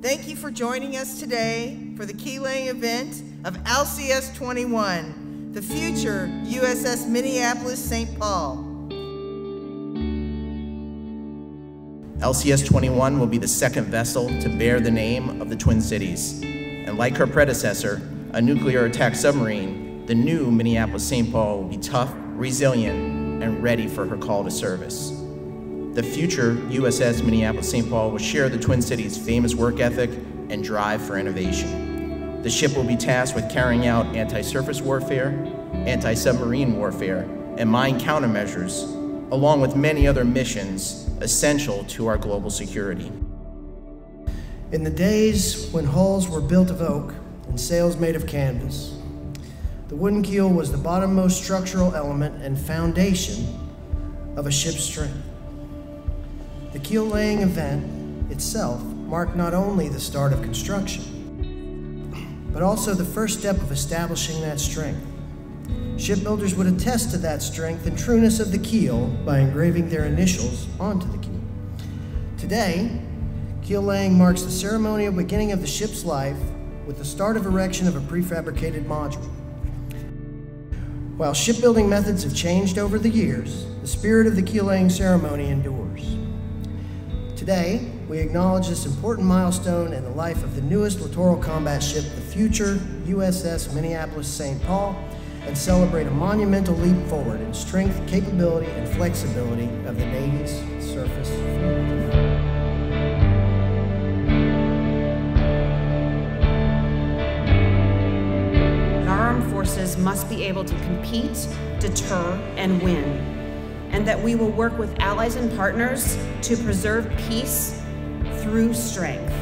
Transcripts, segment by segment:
Thank you for joining us today for the keel laying event of LCS 21, the future USS Minneapolis St. Paul. LCS 21 will be the second vessel to bear the name of the Twin Cities. And like her predecessor, a nuclear attack submarine, the new Minneapolis St. Paul will be tough, resilient, and ready for her call to service. The future USS Minneapolis St. Paul will share the Twin Cities' famous work ethic and drive for innovation. The ship will be tasked with carrying out anti surface warfare, anti submarine warfare, and mine countermeasures, along with many other missions essential to our global security. In the days when hulls were built of oak and sails made of canvas, the wooden keel was the bottommost structural element and foundation of a ship's strength. The keel laying event itself marked not only the start of construction, but also the first step of establishing that strength. Shipbuilders would attest to that strength and trueness of the keel by engraving their initials onto the keel. Today, keel laying marks the ceremonial beginning of the ship's life with the start of erection of a prefabricated module. While shipbuilding methods have changed over the years, the spirit of the keel laying ceremony endures. Today, we acknowledge this important milestone in the life of the newest littoral combat ship, the future USS Minneapolis St. Paul, and celebrate a monumental leap forward in strength, capability, and flexibility of the Navy's surface fleet. Our armed forces must be able to compete, deter, and win and that we will work with allies and partners to preserve peace through strength.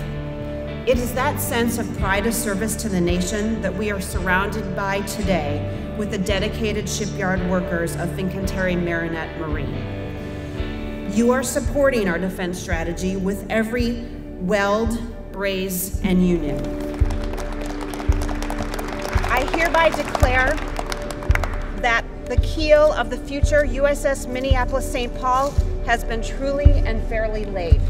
It is that sense of pride of service to the nation that we are surrounded by today with the dedicated shipyard workers of Fincantieri Marinette Marine. You are supporting our defense strategy with every weld, braze, and unit. I hereby declare the keel of the future USS Minneapolis St. Paul has been truly and fairly laid.